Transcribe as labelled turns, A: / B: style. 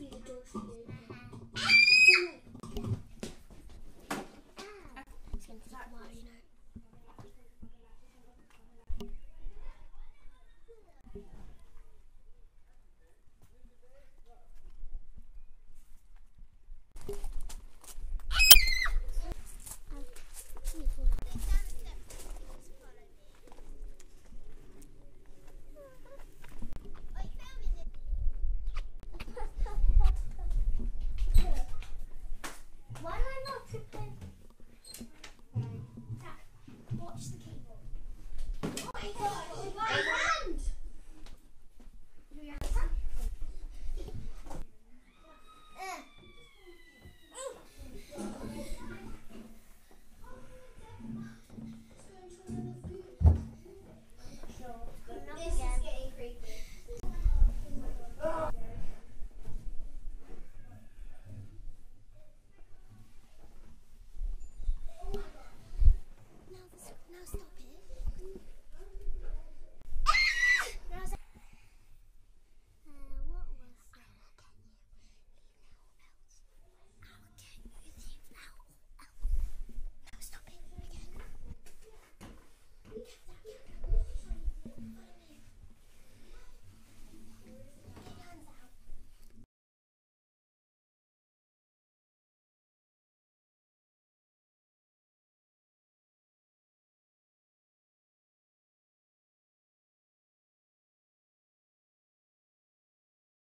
A: 是一周时间